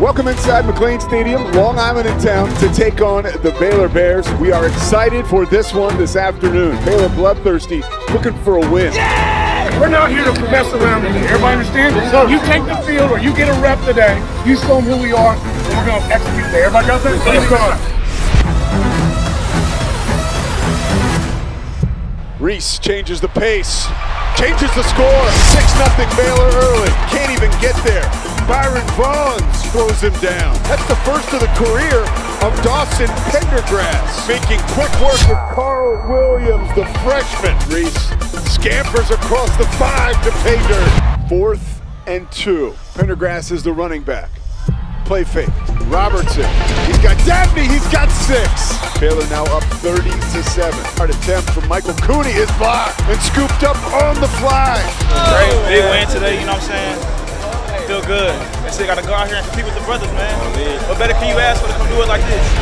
Welcome inside McLane Stadium, Long Island in town, to take on the Baylor Bears. We are excited for this one this afternoon. Baylor bloodthirsty, looking for a win. Yeah! We're not here to mess around today. Everybody understand? So you take the field or you get a rep today, you show them who we are, and we're going to execute today. Everybody got that? Let's go. Reese changes the pace, changes the score. 6 0 Baylor Byron Vaughns throws him down. That's the first of the career of Dawson Pendergrass. Making quick work with Carl Williams, the freshman. Reese scampers across the five to pay dirt. Fourth and two. Pendergrass is the running back. Play fake. Robertson. He's got Dabney. He's got six. Baylor now up 30 to 7. Hard attempt from Michael Cooney is blocked and scooped up on the fly. Great big win today, good. They still got to go out here and compete with the brothers, man. Oh, what better can you ask for to come do it like this?